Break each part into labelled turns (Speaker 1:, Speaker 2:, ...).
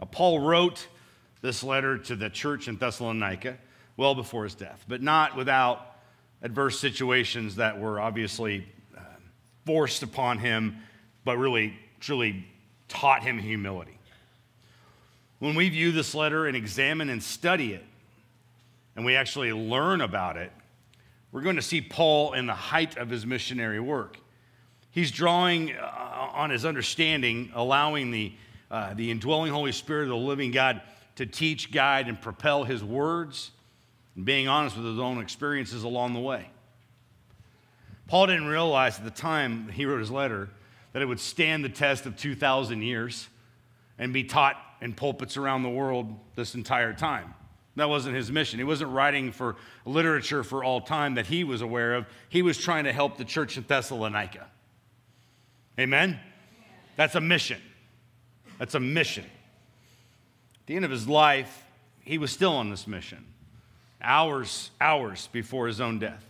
Speaker 1: Uh, Paul wrote this letter to the church in Thessalonica well before his death, but not without adverse situations that were obviously uh, forced upon him, but really, truly taught him humility. When we view this letter and examine and study it, and we actually learn about it, we're going to see Paul in the height of his missionary work. He's drawing uh, on his understanding, allowing the, uh, the indwelling Holy Spirit of the living God to teach, guide, and propel his words, and being honest with his own experiences along the way. Paul didn't realize at the time he wrote his letter that it would stand the test of 2,000 years and be taught in pulpits around the world this entire time. That wasn't his mission. He wasn't writing for literature for all time that he was aware of. He was trying to help the church in Thessalonica. Amen? That's a mission. That's a mission. At the end of his life, he was still on this mission, hours, hours before his own death.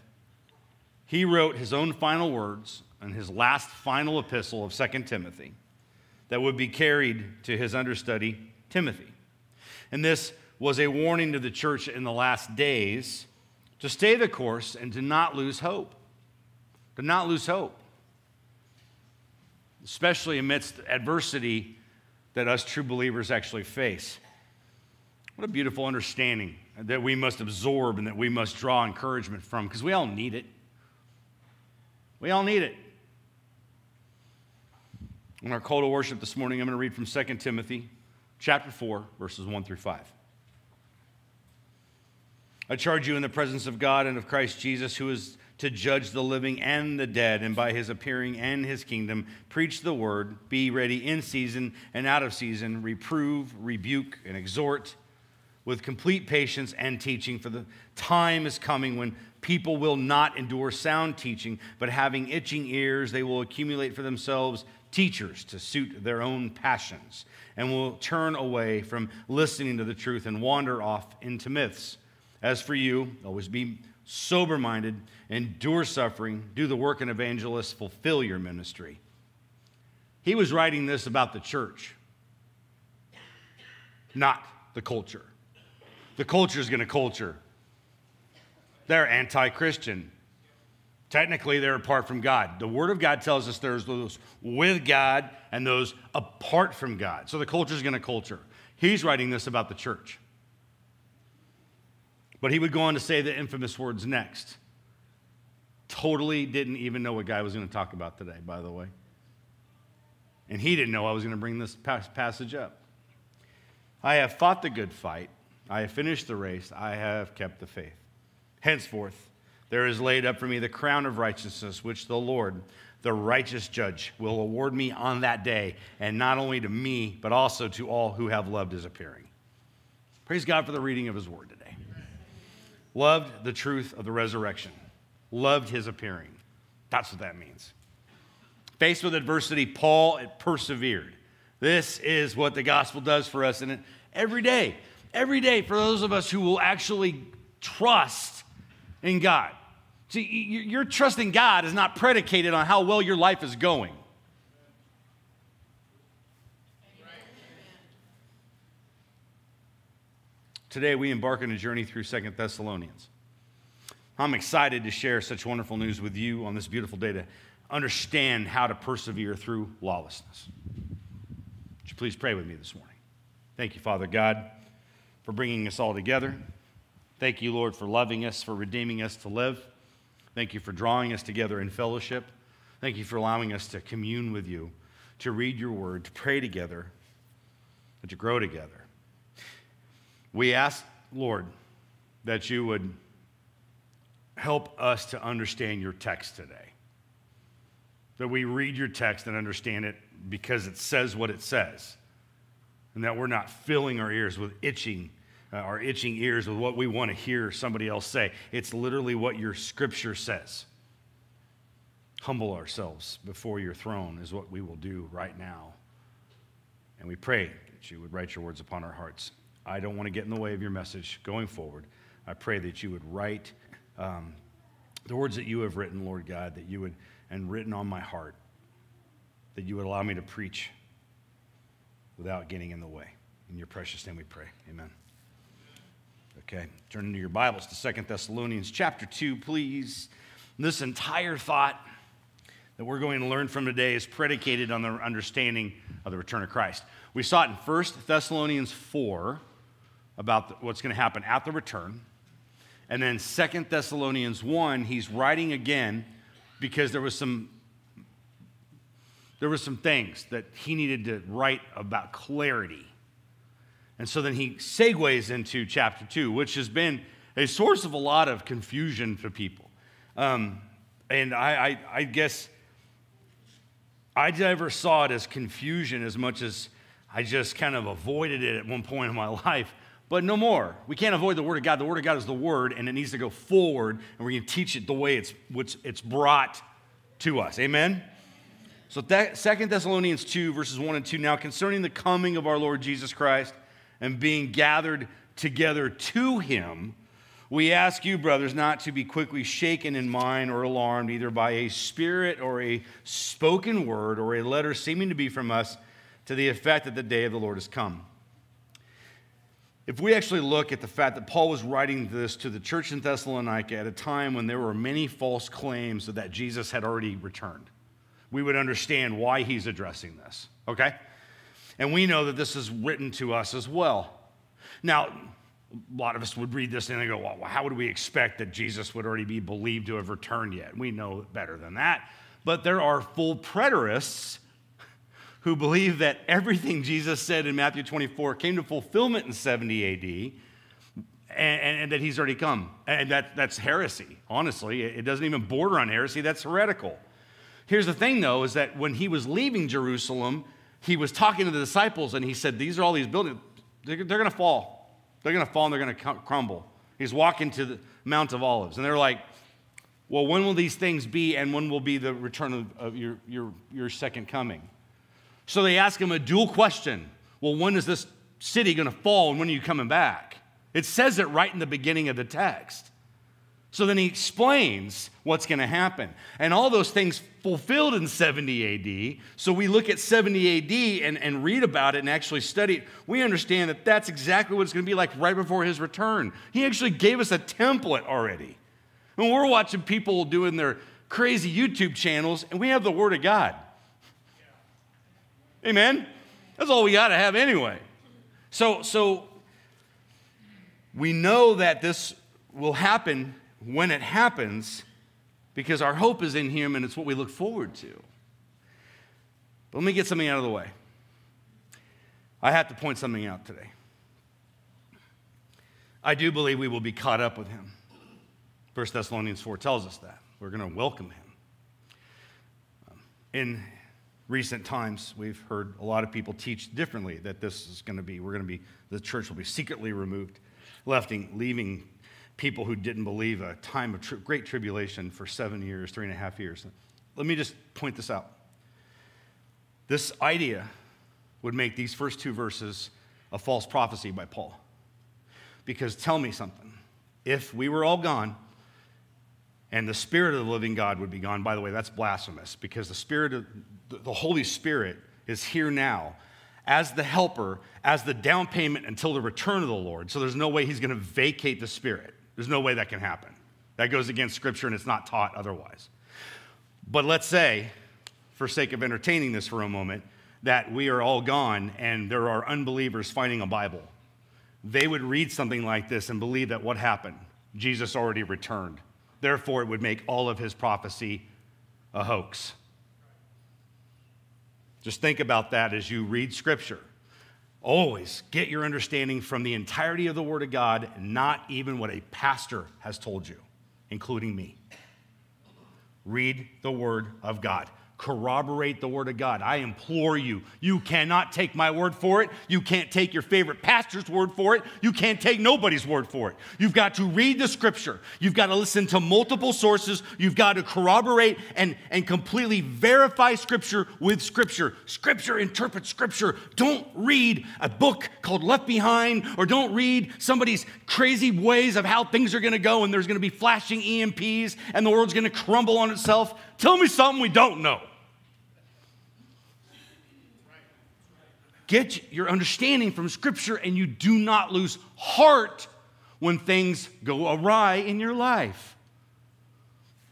Speaker 1: He wrote his own final words in his last final epistle of 2 Timothy that would be carried to his understudy, Timothy. And this was a warning to the church in the last days to stay the course and to not lose hope. To not lose hope especially amidst adversity that us true believers actually face. What a beautiful understanding that we must absorb and that we must draw encouragement from because we all need it. We all need it. In our call to worship this morning, I'm going to read from 2 Timothy chapter 4, verses 1 through 5. I charge you in the presence of God and of Christ Jesus, who is to judge the living and the dead, and by his appearing and his kingdom, preach the word, be ready in season and out of season, reprove, rebuke, and exhort with complete patience and teaching, for the time is coming when people will not endure sound teaching, but having itching ears, they will accumulate for themselves teachers to suit their own passions, and will turn away from listening to the truth and wander off into myths. As for you, always be sober minded, endure suffering, do the work an evangelist, fulfill your ministry. He was writing this about the church, not the culture. The culture is going to culture. They're anti Christian. Technically, they're apart from God. The Word of God tells us there's those with God and those apart from God. So the culture is going to culture. He's writing this about the church. But he would go on to say the infamous words next. Totally didn't even know what guy was going to talk about today, by the way. And he didn't know I was going to bring this passage up. I have fought the good fight. I have finished the race. I have kept the faith. Henceforth, there is laid up for me the crown of righteousness, which the Lord, the righteous judge, will award me on that day, and not only to me, but also to all who have loved his appearing. Praise God for the reading of his word today loved the truth of the resurrection, loved his appearing. That's what that means. Faced with adversity, Paul persevered. This is what the gospel does for us. And every day, every day, for those of us who will actually trust in God. See, your trust in God is not predicated on how well your life is going. Today, we embark on a journey through Second Thessalonians. I'm excited to share such wonderful news with you on this beautiful day to understand how to persevere through lawlessness. Would you please pray with me this morning? Thank you, Father God, for bringing us all together. Thank you, Lord, for loving us, for redeeming us to live. Thank you for drawing us together in fellowship. Thank you for allowing us to commune with you, to read your word, to pray together, and to grow together. We ask, Lord, that you would help us to understand your text today. That we read your text and understand it because it says what it says. And that we're not filling our ears with itching, uh, our itching ears with what we want to hear somebody else say. It's literally what your scripture says. Humble ourselves before your throne is what we will do right now. And we pray that you would write your words upon our hearts. I don't want to get in the way of your message going forward. I pray that you would write um, the words that you have written, Lord God, that you would, and written on my heart, that you would allow me to preach without getting in the way. In your precious name we pray. Amen. Okay, turn into your Bibles to Second Thessalonians chapter 2, please. This entire thought that we're going to learn from today is predicated on the understanding of the return of Christ. We saw it in First Thessalonians 4 about what's going to happen at the return. And then Second Thessalonians 1, he's writing again because there was some there were some things that he needed to write about clarity. And so then he segues into chapter 2, which has been a source of a lot of confusion for people. Um, and I, I, I guess I never saw it as confusion as much as I just kind of avoided it at one point in my life but no more. We can't avoid the Word of God. The Word of God is the Word, and it needs to go forward, and we're going to teach it the way it's, it's brought to us. Amen? So, that, 2 Thessalonians 2, verses 1 and 2. Now, concerning the coming of our Lord Jesus Christ and being gathered together to him, we ask you, brothers, not to be quickly shaken in mind or alarmed, either by a spirit or a spoken word or a letter seeming to be from us, to the effect that the day of the Lord has come if we actually look at the fact that Paul was writing this to the church in Thessalonica at a time when there were many false claims that Jesus had already returned, we would understand why he's addressing this, okay? And we know that this is written to us as well. Now, a lot of us would read this and they go, well, how would we expect that Jesus would already be believed to have returned yet? We know better than that. But there are full preterists who believe that everything Jesus said in Matthew 24 came to fulfillment in 70 AD and, and, that he's already come. And that, that's heresy, honestly. It doesn't even border on heresy, that's heretical. Here's the thing, though, is that when he was leaving Jerusalem, he was talking to the disciples and he said, These are all these buildings, they're, they're going to fall. They're going to fall and they're going to crumble. He's walking to the Mount of Olives. And they're like, Well, when will these things be and when will be the return of, of your, your, your second coming? So they ask him a dual question Well, when is this city going to fall and when are you coming back? It says it right in the beginning of the text. So then he explains what's going to happen. And all those things fulfilled in 70 AD. So we look at 70 AD and, and read about it and actually study it. We understand that that's exactly what it's going to be like right before his return. He actually gave us a template already. And we're watching people doing their crazy YouTube channels, and we have the Word of God. Amen? That's all we got to have anyway. So, so we know that this will happen when it happens because our hope is in Him and it's what we look forward to. But let me get something out of the way. I have to point something out today. I do believe we will be caught up with Him. 1 Thessalonians 4 tells us that. We're going to welcome Him. Um, in recent times, we've heard a lot of people teach differently that this is going to be, we're going to be, the church will be secretly removed, leaving, leaving people who didn't believe a time of tri- great tribulation for seven years, three and a half years. Let me just point this out. This idea would make these first two verses a false prophecy by Paul. Because tell me something. If we were all gone, and the Spirit of the living God would be gone. By the way, that's blasphemous because the Spirit of the Holy Spirit is here now as the helper, as the down payment until the return of the Lord. So there's no way he's going to vacate the Spirit. There's no way that can happen. That goes against Scripture and it's not taught otherwise. But let's say, for sake of entertaining this for a moment, that we are all gone and there are unbelievers finding a Bible. They would read something like this and believe that what happened? Jesus already returned. Therefore, it would make all of his prophecy a hoax. Just think about that as you read Scripture. Always get your understanding from the entirety of the Word of God, not even what a pastor has told you, including me. Read the Word of God corroborate the Word of God. I implore you. You cannot take my word for it. You can't take your favorite pastor's word for it. You can't take nobody's word for it. You've got to read the Scripture. You've got to listen to multiple sources. You've got to corroborate and, and completely verify Scripture with Scripture. Scripture interprets Scripture. Don't read a book called Left Behind or don't read somebody's crazy ways of how things are going to go and there's going to be flashing EMPs and the world's going to crumble on itself. Tell me something we don't know. Get your understanding from Scripture and you do not lose heart when things go awry in your life.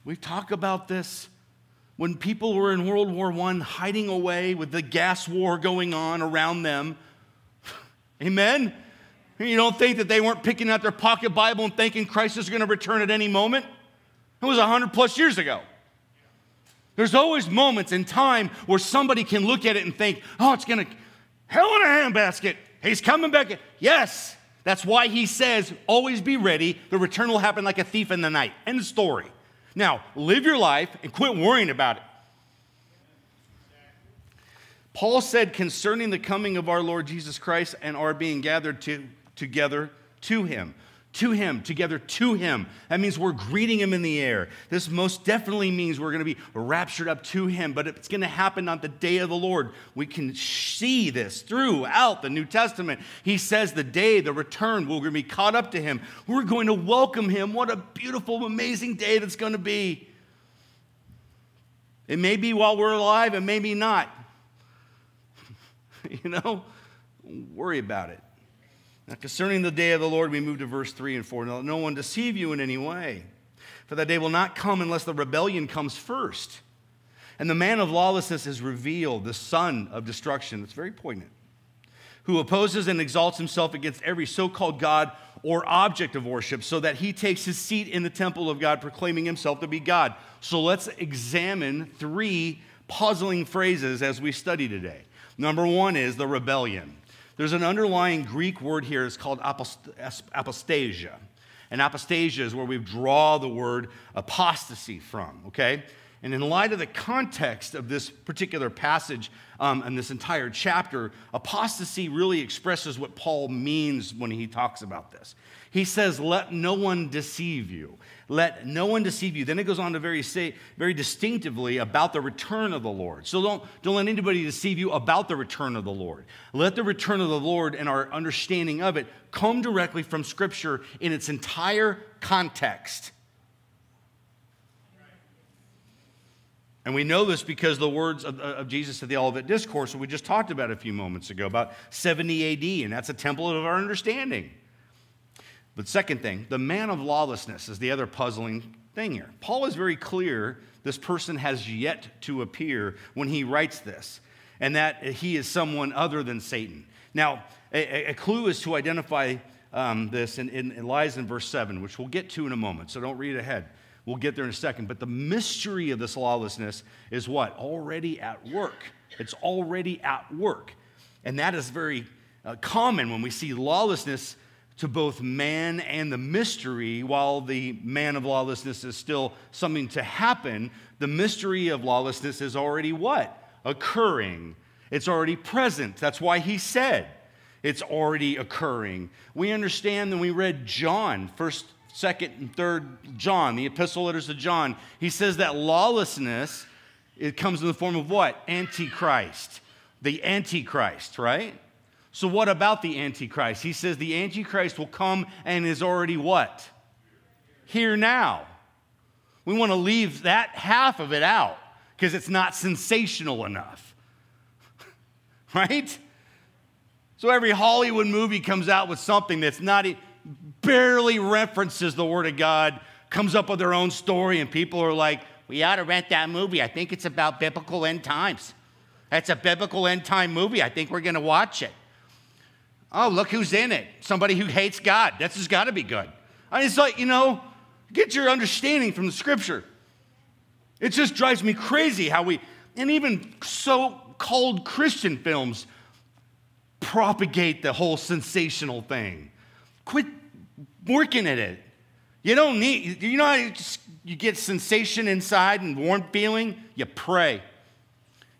Speaker 1: We talk about this when people were in World War I hiding away with the gas war going on around them. Amen? You don't think that they weren't picking out their pocket Bible and thinking Christ is going to return at any moment? It was 100 plus years ago. There's always moments in time where somebody can look at it and think, oh, it's going to, hell in a handbasket. He's coming back. Yes, that's why he says, always be ready. The return will happen like a thief in the night. End story. Now, live your life and quit worrying about it. Paul said concerning the coming of our Lord Jesus Christ and our being gathered to, together to him to him, together to him. That means we're greeting him in the air. This most definitely means we're going to be raptured up to him, but it's going to happen on the day of the Lord. We can see this throughout the New Testament. He says the day, the return, we're going to be caught up to him. We're going to welcome him. What a beautiful, amazing day that's going to be. It may be while we're alive, and maybe not. you know, worry about it. Now, concerning the day of the Lord, we move to verse 3 and 4. Now, no one deceive you in any way, for that day will not come unless the rebellion comes first. And the man of lawlessness is revealed, the son of destruction. It's very poignant. Who opposes and exalts himself against every so called God or object of worship, so that he takes his seat in the temple of God, proclaiming himself to be God. So let's examine three puzzling phrases as we study today. Number one is the rebellion. There's an underlying Greek word here, it's called apostasia. And apostasia is where we draw the word apostasy from, okay? And in light of the context of this particular passage um, and this entire chapter, apostasy really expresses what Paul means when he talks about this. He says, Let no one deceive you. Let no one deceive you. Then it goes on to very say very distinctively about the return of the Lord. So don't, don't let anybody deceive you about the return of the Lord. Let the return of the Lord and our understanding of it come directly from Scripture in its entire context. And we know this because the words of, of, Jesus at the Olivet Discourse we just talked about a few moments ago, about 70 AD, and that's a temple of our understanding. But second thing, the man of lawlessness is the other puzzling thing here. Paul is very clear this person has yet to appear when he writes this, and that he is someone other than Satan. Now, a, a clue is to identify um, this, and it lies in verse 7, which we'll get to in a moment, so don't read ahead. We'll get there in a second. But the mystery of this lawlessness is what? Already at work. It's already at work. And that is very uh, common when we see lawlessness to both man and the mystery, while the man of lawlessness is still something to happen, the mystery of lawlessness is already what? Occurring. It's already present. That's why he said it's already occurring. We understand when we read John, first, second, and third John, the epistle letters of John, he says that lawlessness, it comes in the form of what? Antichrist. The Antichrist, right? So, what about the Antichrist? He says the Antichrist will come and is already what? Here now. We want to leave that half of it out because it's not sensational enough. right? So, every Hollywood movie comes out with something that's not, barely references the Word of God, comes up with their own story, and people are like, we ought to rent that movie. I think it's about biblical end times. That's a biblical end time movie. I think we're going to watch it. Oh, look who's in it. Somebody who hates God. That's just got to be good. I it's like, you know, get your understanding from the scripture. It just drives me crazy how we, and even so called Christian films, propagate the whole sensational thing. Quit working at it. You don't need, you know how you, just, you get sensation inside and warm feeling? You pray.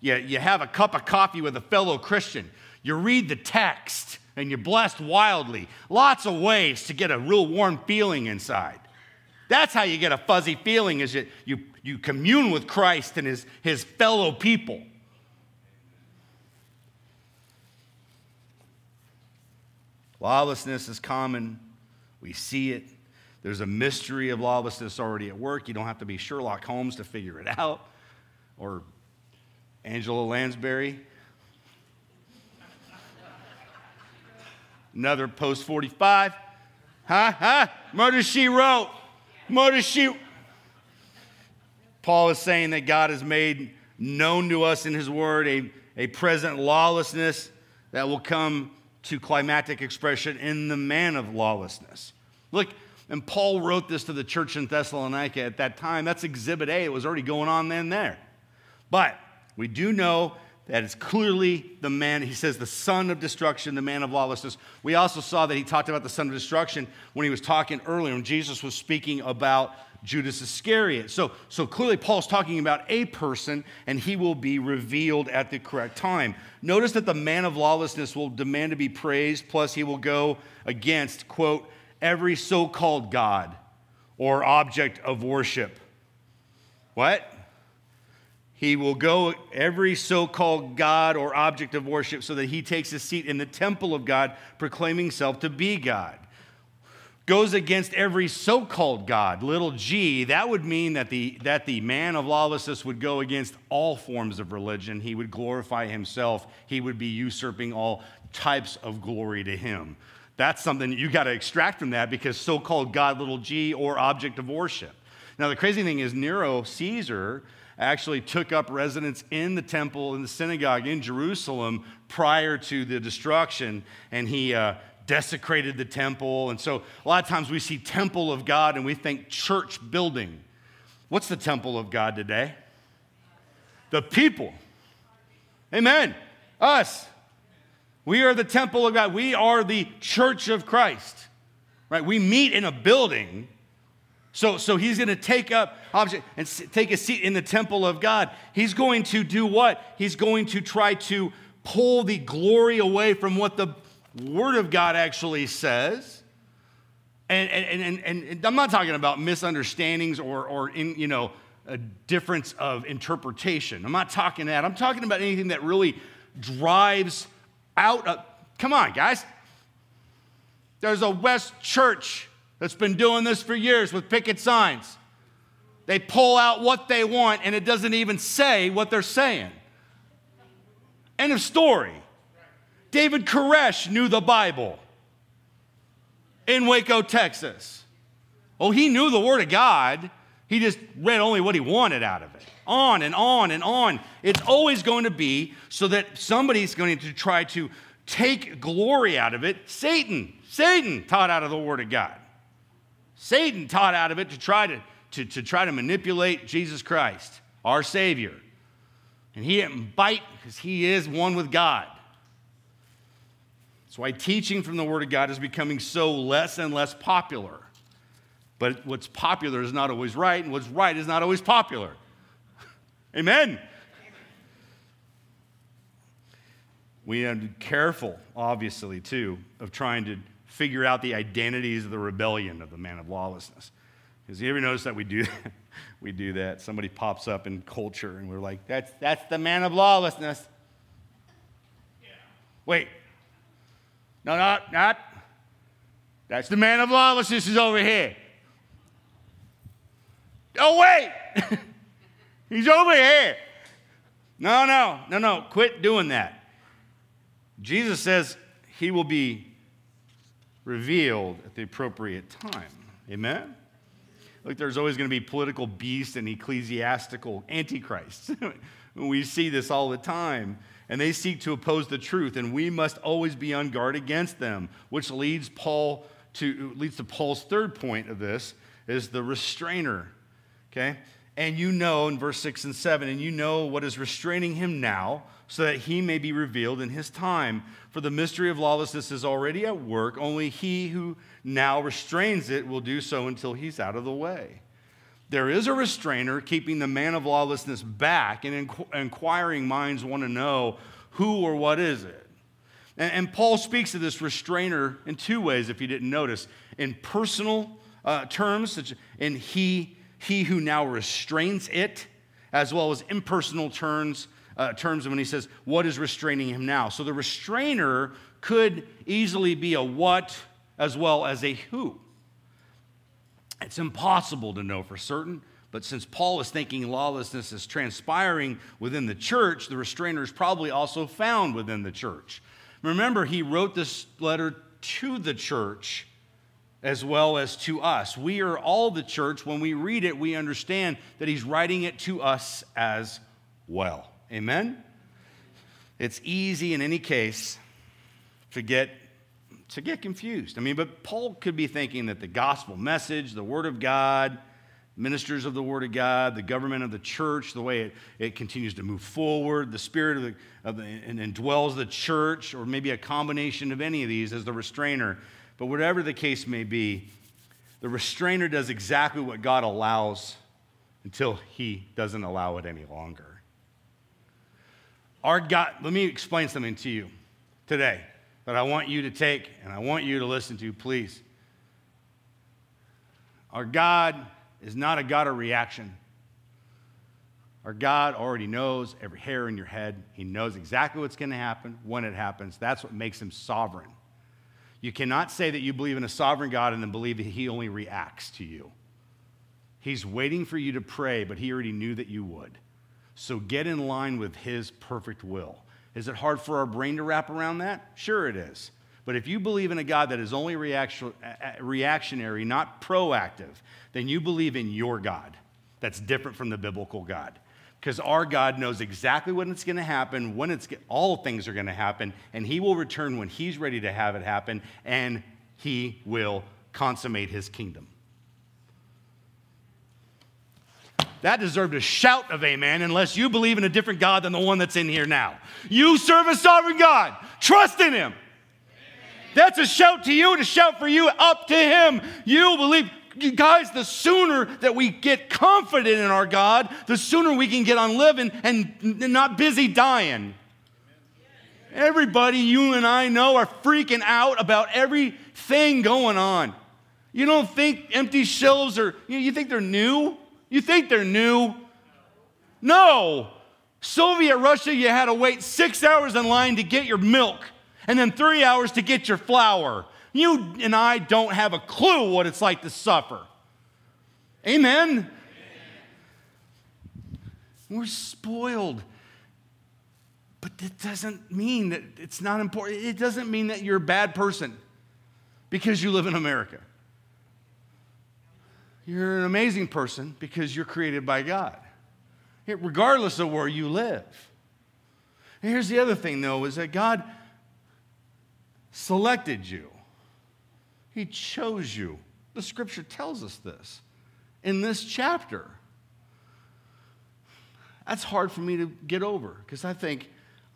Speaker 1: You, you have a cup of coffee with a fellow Christian. You read the text and you're blessed wildly. Lots of ways to get a real warm feeling inside. That's how you get a fuzzy feeling is that you, you commune with Christ and his, his fellow people. Lawlessness is common. We see it. There's a mystery of lawlessness already at work. You don't have to be Sherlock Holmes to figure it out or Angela Lansbury. Another post 45. Huh? Huh? Murder she wrote. Murder she. Paul is saying that God has made known to us in his word a, a present lawlessness that will come to climatic expression in the man of lawlessness. Look, and Paul wrote this to the church in Thessalonica at that time. That's exhibit A. It was already going on then there. But we do know that it's clearly the man, he says, the son of destruction, the man of lawlessness. We also saw that he talked about the son of destruction when he was talking earlier, when Jesus was speaking about Judas Iscariot. So, so clearly, Paul's talking about a person, and he will be revealed at the correct time. Notice that the man of lawlessness will demand to be praised, plus, he will go against, quote, every so called God or object of worship. What? He will go every so called God or object of worship so that he takes a seat in the temple of God, proclaiming himself to be God. Goes against every so called God, little g, that would mean that the, that the man of lawlessness would go against all forms of religion. He would glorify himself, he would be usurping all types of glory to him. That's something you got to extract from that because so called God, little g, or object of worship. Now, the crazy thing is, Nero, Caesar, actually took up residence in the temple, in the synagogue in Jerusalem prior to the destruction, and he uh, desecrated the temple. And so, a lot of times we see temple of God and we think church building. What's the temple of God today? The people. Amen. Us. We are the temple of God. We are the church of Christ, right? We meet in a building. So, so he's going to take up object and take a seat in the temple of God. He's going to do what? He's going to try to pull the glory away from what the Word of God actually says. And, and, and, and, I'm not talking about misunderstandings or, or in, you know, a difference of interpretation. I'm not talking that. I'm talking about anything that really drives out of, come on, guys. There's a West Church that's been doing this for years with picket signs. They pull out what they want and it doesn't even say what they're saying. End of story. David Koresh knew the Bible in Waco, Texas. Oh, he knew the Word of God. He just read only what he wanted out of it. On and on and on. It's always going to be so that somebody's going to try to take glory out of it. Satan, Satan taught out of the Word of God. Satan taught out of it to try to, to, to try to manipulate Jesus Christ, our Savior. And he didn't bite because he is one with God. That's why teaching from the Word of God is becoming so less and less popular. But what's popular is not always right, and what's right is not always popular. Amen. We have to be careful, obviously, too, of trying to figure out the identities of the rebellion of the man of lawlessness. Because you ever notice that we do that? we do that. Somebody pops up in culture and we're like, that's, that's the man of lawlessness. Yeah. Wait. No, no, not. That's the man of lawlessness is over here. Oh, wait! He's over here. No, no, no, no. Quit doing that. Jesus says he will be revealed at the appropriate time. Amen? Look, there's always going to be political beasts and ecclesiastical antichrists. we see this all the time. And they seek to oppose the truth, and we must always be on guard against them, which leads Paul to leads to Paul's third point of this is the restrainer. Okay? And you know in verse 6 and 7, and you know what is restraining him now, so that he may be revealed in his time. For the mystery of lawlessness is already at work, only he who now restrains it will do so until he's out of the way. There is a restrainer keeping the man of lawlessness back, and inquiring minds want to know who or what is it. And, Paul speaks of this restrainer in two ways, if you didn't notice in personal uh, terms, such in he, he who now restrains it, as well as impersonal terms uh, terms when he says, What is restraining him now? So the restrainer could easily be a what as well as a who. It's impossible to know for certain, but since Paul is thinking lawlessness is transpiring within the church, the restrainer is probably also found within the church. Remember, he wrote this letter to the church as well as to us. We are all the church. When we read it, we understand that he's writing it to us as well. Amen? It's easy in any case to get to get confused. I mean, but Paul could be thinking that the gospel message, the word of God, ministers of the word of God, the government of the church, the way it, it continues to move forward, the spirit of the, of the and, and dwells the church, or maybe a combination of any of these as the restrainer. But whatever the case may be, the restrainer does exactly what God allows until he doesn't allow it any longer. Our God, let me explain something to you today that I want you to take and I want you to listen to, please. Our God is not a God of reaction. Our God already knows every hair in your head. He knows exactly what's going to happen when it happens. That's what makes him sovereign. You cannot say that you believe in a sovereign God and then believe that he only reacts to you. He's waiting for you to pray, but he already knew that you would. So get in line with His perfect will. Is it hard for our brain to wrap around that? Sure, it is. But if you believe in a God that is only uh, uh, reactionary, not proactive, then you believe in your God that's different from the biblical God. Because our God knows exactly when it's going to happen, when it's all things are going to happen, and He will return when He's ready to have it happen, and He will consummate His kingdom. That deserved a shout of amen, unless you believe in a different God than the one that's in here now. You serve a sovereign God, trust in Him. That's a shout to you, to shout for you up to Him. You believe. You guys, the sooner that we get confident in our God, the sooner we can get on living and not busy dying. Everybody you and I know are freaking out about everything going on. You don't think empty shelves are, you think they're new? You think they're new? No. Soviet Russia, you had to wait six hours in line to get your milk and then three hours to get your flour. You and I don't have a clue what it's like to suffer. Amen? We're spoiled. But it doesn't mean that it's not important. It doesn't mean that you're a bad person because you live in America. You're an amazing person because you're created by God, regardless of where you live. And here's the other thing, though, is that God selected you, He chose you. The scripture tells us this in this chapter. That's hard for me to get over because I think,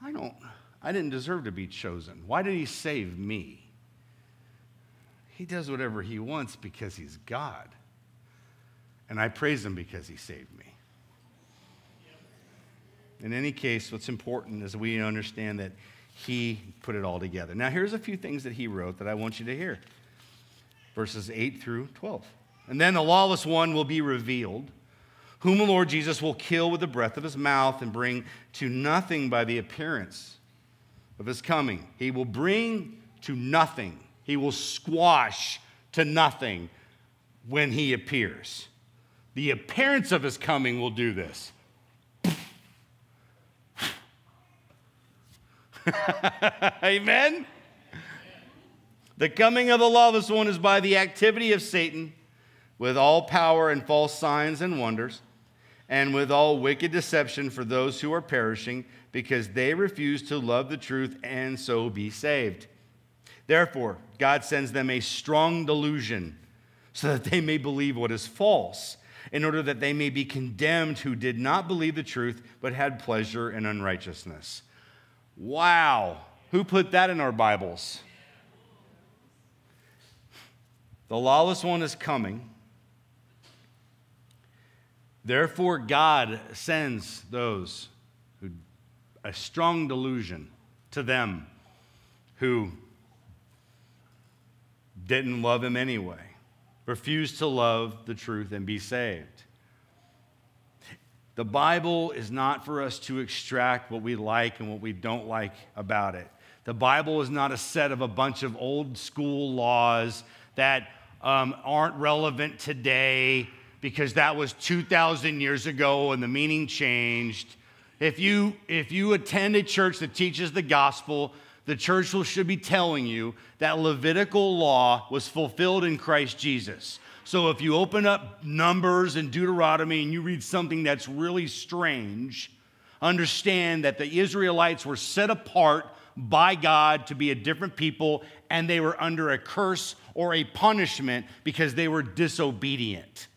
Speaker 1: I don't, I didn't deserve to be chosen. Why did He save me? He does whatever He wants because He's God. And I praise him because he saved me. In any case, what's important is we understand that he put it all together. Now, here's a few things that he wrote that I want you to hear verses 8 through 12. And then the lawless one will be revealed, whom the Lord Jesus will kill with the breath of his mouth and bring to nothing by the appearance of his coming. He will bring to nothing, he will squash to nothing when he appears. The appearance of his coming will do this. Amen? The coming of the lawless one is by the activity of Satan with all power and false signs and wonders, and with all wicked deception for those who are perishing, because they refuse to love the truth and so be saved. Therefore, God sends them a strong delusion so that they may believe what is false in order that they may be condemned who did not believe the truth, but had pleasure in unrighteousness. Wow. Who put that in our Bibles? The lawless one is coming. Therefore, God sends those who, a strong delusion to them who didn't love him anyway refuse to love the truth and be saved. The Bible is not for us to extract what we like and what we don't like about it. The Bible is not a set of a bunch of old school laws that um, aren't relevant today because that was 2,000 years ago and the meaning changed. If you, if you attend a church that teaches the gospel, the church should be telling you that Levitical law was fulfilled in Christ Jesus. So if you open up Numbers and Deuteronomy and you read something that's really strange, understand that the Israelites were set apart by God to be a different people and they were under a curse or a punishment because they were disobedient.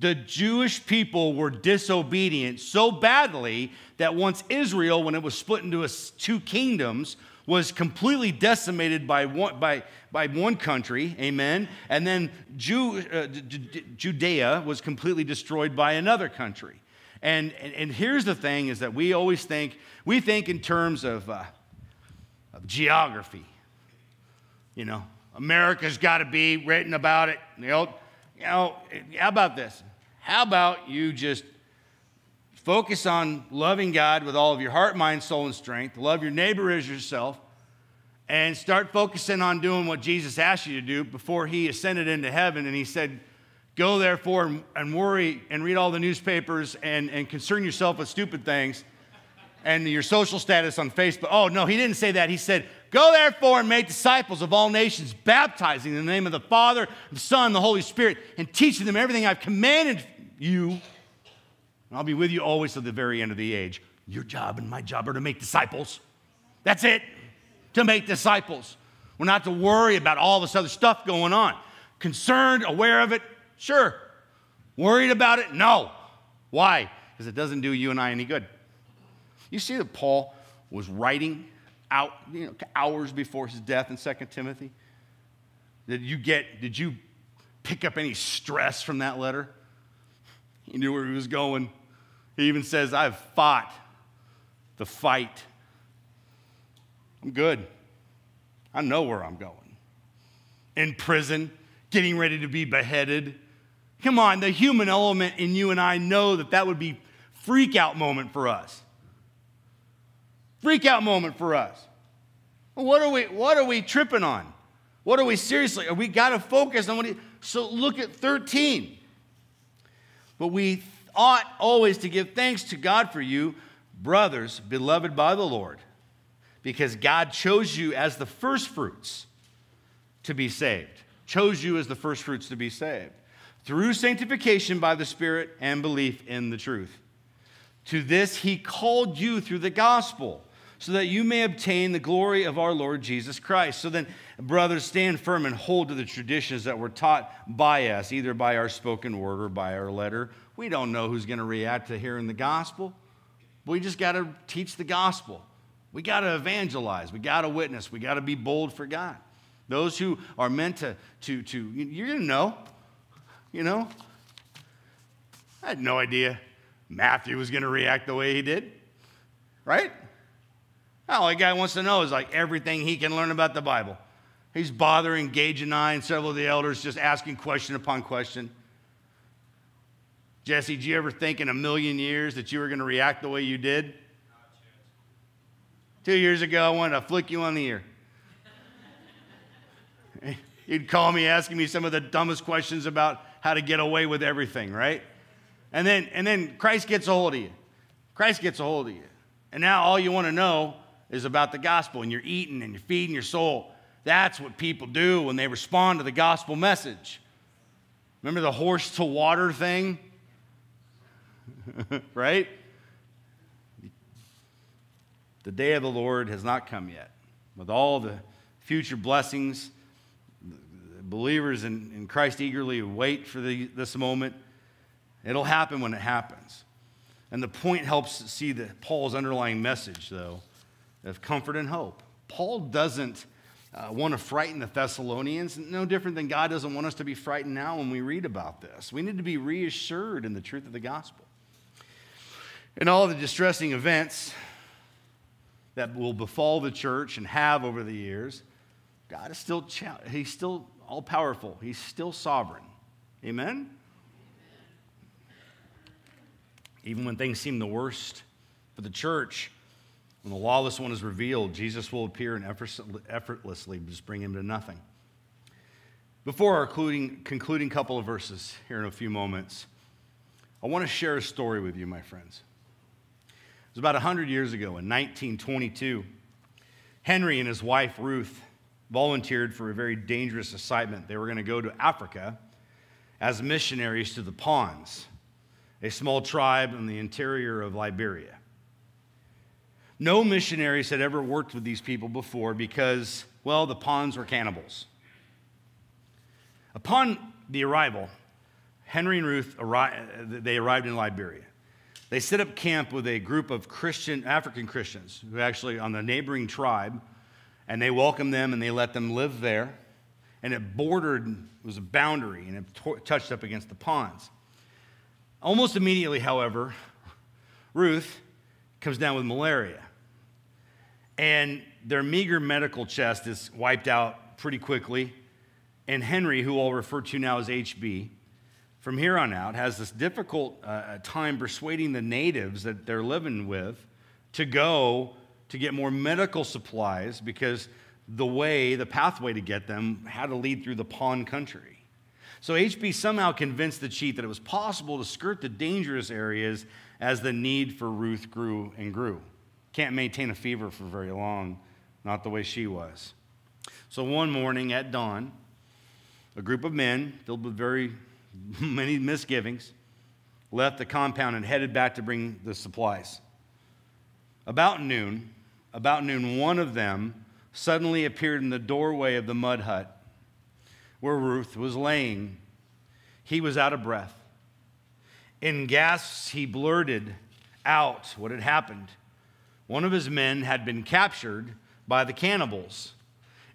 Speaker 1: The Jewish people were disobedient so badly that once Israel, when it was split into two kingdoms, was completely decimated by one, by, by one country, amen, and then Jew, uh, Judea was completely destroyed by another country. And, and, and, here's the thing is that we always think, we think in terms of, uh, of geography. You know, America's got to be written about it. You know, you know, how about this? How about you just Focus on loving God with all of your heart, mind, soul, and strength. Love your neighbor as yourself. And start focusing on doing what Jesus asked you to do before he ascended into heaven. And he said, Go therefore and, and worry and read all the newspapers and, and concern yourself with stupid things and your social status on Facebook. Oh, no, he didn't say that. He said, Go therefore and make disciples of all nations, baptizing in the name of the Father, the Son, the Holy Spirit, and teaching them everything I've commanded you and I'll be with you always to the very end of the age. Your job and my job are to make disciples. That's it, to make disciples. We're not to worry about all this other stuff going on. Concerned, aware of it, sure. Worried about it, no. Why? Because it doesn't do you and I any good. You see that Paul was writing out you know, hours before his death in 2 Timothy? Did you get, did you pick up any stress from that letter? He knew where he was going. He even says, I've fought the fight. I'm good. I know where I'm going. In prison, getting ready to be beheaded. Come on, the human element in you and I know that that would be freak out moment for us. Freak out moment for us. What are we, what are we tripping on? What are we seriously? Are we got to focus on what. He, so look at 13. But we ought always to give thanks to God for you, brothers, beloved by the Lord, because God chose you as the firstfruits to be saved. Chose you as the firstfruits to be saved through sanctification by the Spirit and belief in the truth. To this he called you through the gospel, so that you may obtain the glory of our Lord Jesus Christ. So then, brothers, stand firm and hold to the traditions that were taught by us, either by our spoken word or by our letter we don't know who's going to react to hearing the gospel. We just got to teach the gospel. We got to evangelize. We got to witness. We got to be bold for God. Those who are meant to, to, to you're going to know. You know? I had no idea Matthew was going to react the way he did. Right? All the guy wants to know is like everything he can learn about the Bible. He's bothering Gage and I and several of the elders, just asking question upon question. Jesse, did you ever think in a million years that you were going to react the way you did? Two years ago, I wanted to flick you on the ear. You'd call me asking me some of the dumbest questions about how to get away with everything, right? And then, and then Christ gets a hold of you. Christ gets a hold of you. And now all you want to know is about the gospel, and you're eating and you're feeding your soul. That's what people do when they respond to the gospel message. Remember the horse to water thing? right? The day of the Lord has not come yet. With all the future blessings, believers in, in Christ eagerly wait for the, this moment. It'll happen when it happens. And the point helps see the, Paul's underlying message, though, of comfort and hope. Paul doesn't uh, want to frighten the Thessalonians, no different than God doesn't want us to be frightened now when we read about this. We need to be reassured in the truth of the gospel. In all the distressing events that will befall the church and have over the years, God is still, he's still all powerful. He's still sovereign. Amen? Even when things seem the worst for the church, when the lawless one is revealed, Jesus will appear and effortlessly just bring him to nothing. Before our concluding, concluding couple of verses here in a few moments, I want to share a story with you, my friends It was about 100 years ago in 1922. Henry and his wife Ruth volunteered for a very dangerous assignment. They were going to go to Africa as missionaries to the Pons, a small tribe in the interior of Liberia. No missionaries had ever worked with these people before because, well, the Pons were cannibals. Upon the arrival, Henry and Ruth they arrived in Liberia. They set up camp with a group of Christian, African Christians who actually on the neighboring tribe, and they welcomed them and they let them live there. And it bordered, it was a boundary, and it touched up against the Pons. Almost immediately, however, Ruth comes down with malaria. And their meager medical chest is wiped out pretty quickly. And Henry, who I'll refer to now as HB, from here on out has this difficult uh, time persuading the natives that they're living with to go to get more medical supplies because the way, the pathway to get them had to lead through the Pon country. So HB somehow convinced the chief that it was possible to skirt the dangerous areas as the need for Ruth grew and grew. Can't maintain a fever for very long, not the way she was. So one morning at dawn, a group of men filled with very many misgivings, left the compound and headed back to bring the supplies. About noon, about noon, one of them suddenly appeared in the doorway of the mud hut where Ruth was laying. He was out of breath. In gasps, he blurted out what had happened. One of his men had been captured by the cannibals.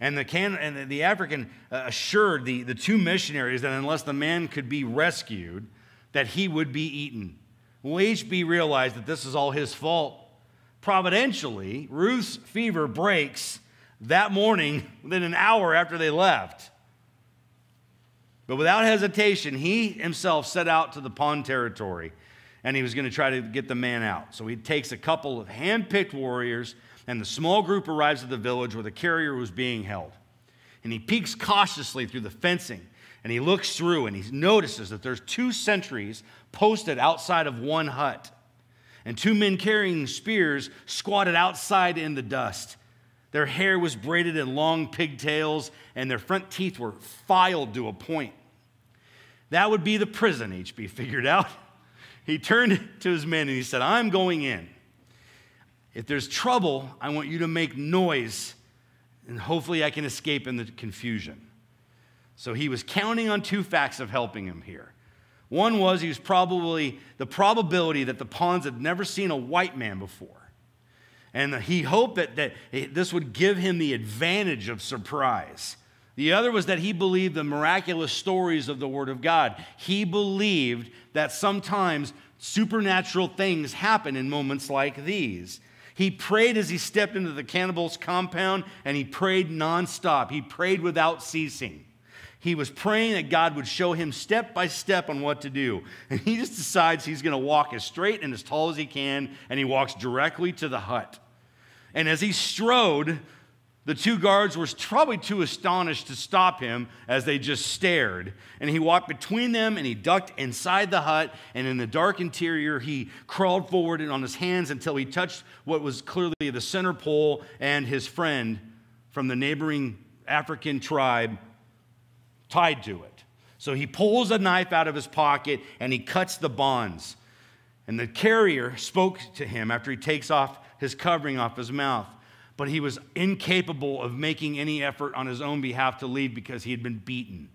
Speaker 1: And the, can, and the African uh, assured the, the two missionaries that unless the man could be rescued, that he would be eaten. Well, HB realized that this is all his fault. Providentially, Ruth's fever breaks that morning within an hour after they left. But without hesitation, he himself set out to the Pon territory and he was going to try to get the man out. So he takes a couple of hand picked warriors and the small group arrives at the village where the carrier was being held. And he peeks cautiously through the fencing and he looks through and he notices that there's two sentries posted outside of one hut. And two men carrying spears squatted outside in the dust. Their hair was braided in long pigtails, and their front teeth were filed to a point. That would be the prison, HB figured out. He turned to his men and he said, I'm going in. If there's trouble, I want you to make noise, and hopefully I can escape in the confusion. So he was counting on two facts of helping him here. One was he was probably the probability that the Pons had never seen a white man before. And he hoped that, that this would give him the advantage of surprise. The other was that he believed the miraculous stories of the Word of God. He believed that sometimes supernatural things happen in moments like these. He prayed as he stepped into the cannibal's compound, and he prayed nonstop. He prayed without ceasing. He was praying that God would show him step by step on what to do. And he just decides he's going to walk as straight and as tall as he can, and he walks directly to the hut. And as he strode, the two guards were probably too astonished to stop him as they just stared. And he walked between them and he ducked inside the hut. And in the dark interior, he crawled forward and on his hands until he touched what was clearly the center pole and his friend from the neighboring African tribe tied to it. So he pulls a knife out of his pocket and he cuts the bonds. And the carrier spoke to him after he takes off his covering off his mouth but he was incapable of making any effort on his own behalf to leave because he had been beaten.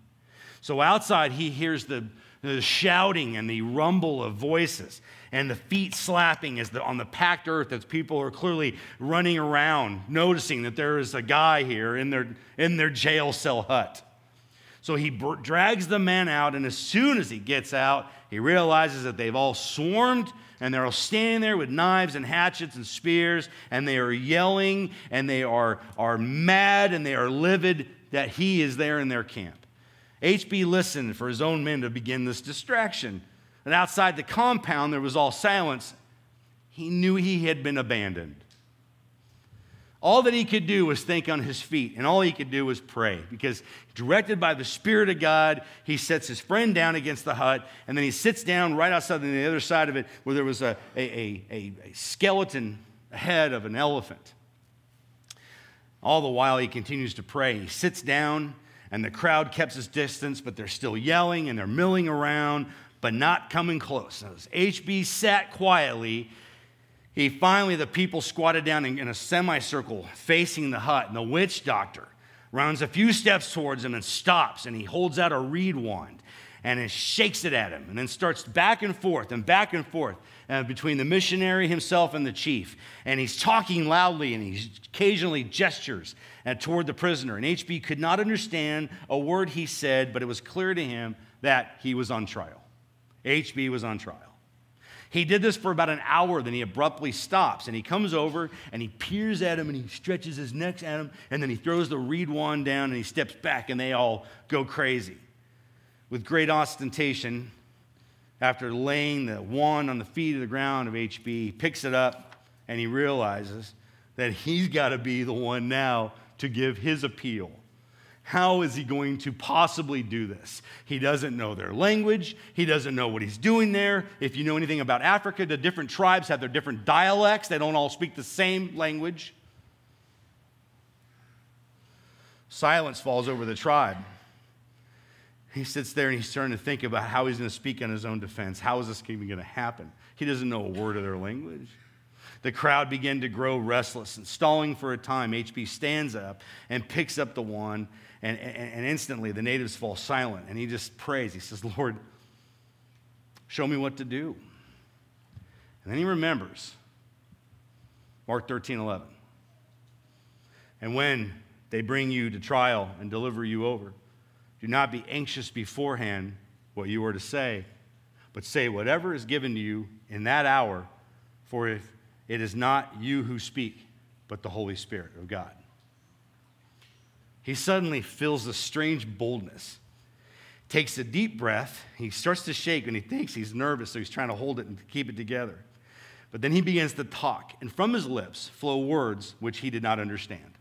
Speaker 1: So outside, he hears the, the shouting and the rumble of voices and the feet slapping as the, on the packed earth as people are clearly running around, noticing that there is a guy here in their, in their jail cell hut. So he drags the man out, and as soon as he gets out, he realizes that they've all swarmed and they're all standing there with knives and hatchets and spears, and they are yelling, and they are, are mad, and they are livid that he is there in their camp. HB listened for his own men to begin this distraction. And outside the compound, there was all silence. He knew he had been abandoned. All that he could do was think on his feet, and all he could do was pray because, directed by the Spirit of God, he sets his friend down against the hut, and then he sits down right outside on the other side of it where there was a, a, a, a skeleton head of an elephant. All the while, he continues to pray. He sits down, and the crowd kept his distance, but they're still yelling and they're milling around, but not coming close. HB sat quietly, he finally, the people squatted down in, in a semicircle facing the hut, and the witch doctor runs a few steps towards him and stops, and he holds out a reed wand and it shakes it at him, and then starts back and forth and back and forth uh, between the missionary himself and the chief. And he's talking loudly, and he occasionally gestures uh, toward the prisoner. And HB could not understand a word he said, but it was clear to him that he was on trial. HB was on trial. He did this for about an hour, then he abruptly stops and he comes over and he peers at him and he stretches his neck at him and then he throws the reed wand down and he steps back and they all go crazy. With great ostentation, after laying the wand on the feet of the ground of HB, he picks it up and he realizes that he's got to be the one now to give his appeal. How is he going to possibly do this? He doesn't know their language. He doesn't know what he's doing there. If you know anything about Africa, the different tribes have their different dialects. They don't all speak the same language. Silence falls over the tribe. He sits there and he's starting to think about how he's going to speak in his own defense. How is this even going to happen? He doesn't know a word of their language. The crowd began to grow restless and stalling for a time. HB stands up and picks up the wand and, and, and instantly the natives fall silent. And he just prays. He says, Lord, show me what to do. And then he remembers Mark 13, 11. And when they bring you to trial and deliver you over, do not be anxious beforehand what you are to say, but say whatever is given to you in that hour, for if it is not you who speak, but the Holy Spirit of God he suddenly feels a strange boldness. Takes a deep breath. He starts to shake and he thinks he's nervous, so he's trying to hold it and keep it together. But then he begins to talk, and from his lips flow words which he did not understand.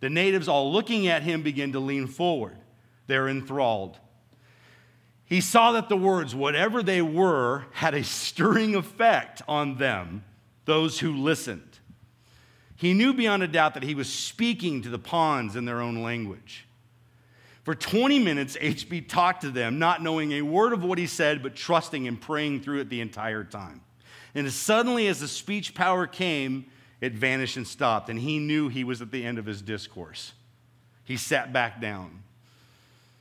Speaker 1: The natives, all looking at him, begin to lean forward. They're enthralled. He saw that the words, whatever they were, had a stirring effect on them, those who listened. He knew beyond a doubt that he was speaking to the Pons in their own language. For 20 minutes, HB talked to them, not knowing a word of what he said, but trusting and praying through it the entire time. And as suddenly as the speech power came, it vanished and stopped, and he knew he was at the end of his discourse. He sat back down.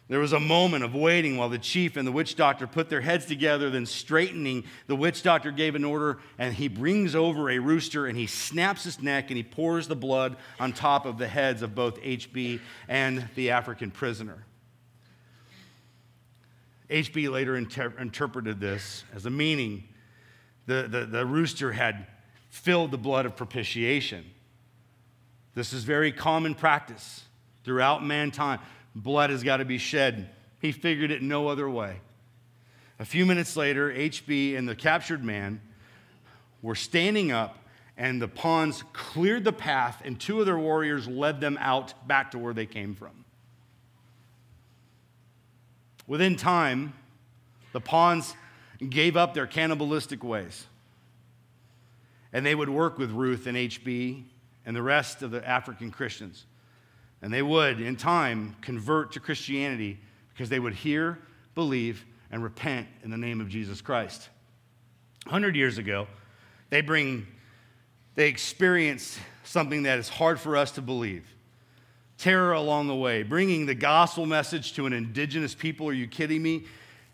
Speaker 1: There was a moment of waiting while the chief and the witch doctor put their heads together, then straightening, the witch doctor gave an order, and he brings over a rooster and he snaps his neck and he pours the blood on top of the heads of both HB and the African prisoner. HB later inter- interpreted this as a meaning the, the, the rooster had filled the blood of propitiation. This is very common practice throughout mankind. Blood has got to be shed. He figured it no other way. A few minutes later, HB and the captured man were standing up, and the Pons cleared the path, and two of their warriors led them out back to where they came from. Within time, the Pons gave up their cannibalistic ways. And they would work with Ruth and HB and the rest of the African Christians. And they would, in time, convert to Christianity because they would hear, believe, and repent in the name of Jesus Christ. 100 years ago, they bring, they experience something that is hard for us to believe. Terror along the way, bringing the gospel message to an indigenous people. Are you kidding me?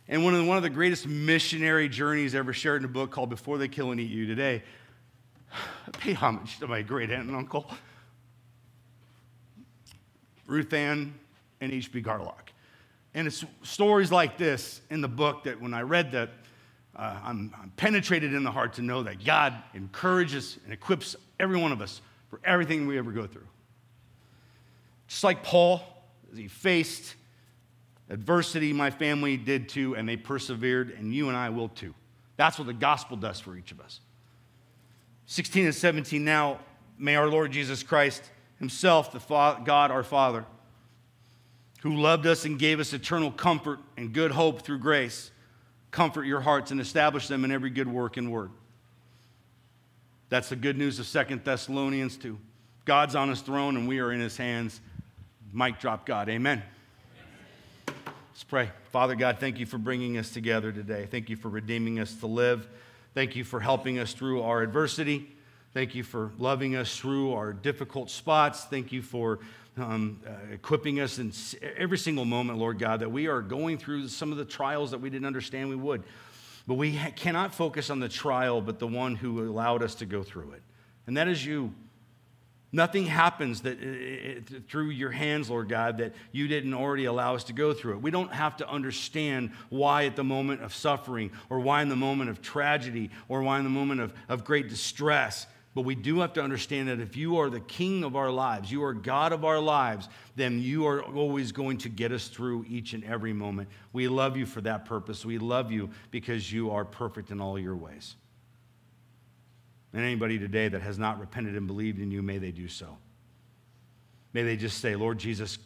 Speaker 1: And one of, the, one of the greatest missionary journeys ever shared in a book called Before They Kill and Eat You today. I pay homage to my great aunt and uncle. Ruth Ann, and H.B. Garlock. And it's stories like this in the book that when I read that, uh, I'm, I'm penetrated in the heart to know that God encourages and equips every one of us for everything we ever go through. Just like Paul, as he faced adversity, my family did too, and they persevered, and you and I will too. That's what the gospel does for each of us. 16 and 17 now, may our Lord Jesus Christ himself, the God our Father, who loved us and gave us eternal comfort and good hope through grace, comfort your hearts and establish them in every good work and word. That's the good news of Second Thessalonians 2. God's on his throne and we are in his hands. Mic drop God. Amen. Let's pray. Father God, thank you for bringing us together today. Thank you for redeeming us to live. Thank you for helping us through our adversity. Thank you for loving us through our difficult spots. Thank you for um, uh, equipping us in every single moment, Lord God, that we are going through some of the trials that we didn't understand we would. But we ha- cannot focus on the trial, but the one who allowed us to go through it. And that is you. Nothing happens that, through your hands, Lord God, that you didn't already allow us to go through it. We don't have to understand why at the moment of suffering, or why in the moment of tragedy, or why in the moment of, of great distress. But we do have to understand that if you are the king of our lives, you are God of our lives, then you are always going to get us through each and every moment. We love you for that purpose. We love you because you are perfect in all your ways. And anybody today that has not repented and believed in you, may they do so. May they just say, Lord Jesus,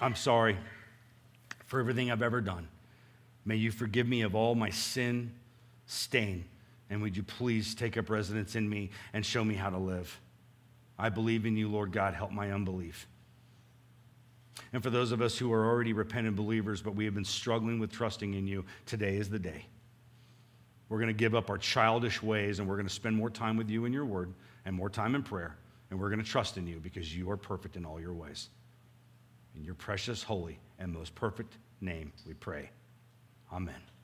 Speaker 1: I'm sorry for everything I've ever done. May you forgive me of all my sin, stain, and would you please take up residence in me and show me how to live? I believe in you, Lord God. Help my unbelief. And for those of us who are already repentant believers, but we have been struggling with trusting in you, today is the day. We're going to give up our childish ways and we're going to spend more time with you in your word and more time in prayer. And we're going to trust in you because you are perfect in all your ways. In your precious, holy, and most perfect name, we pray. Amen.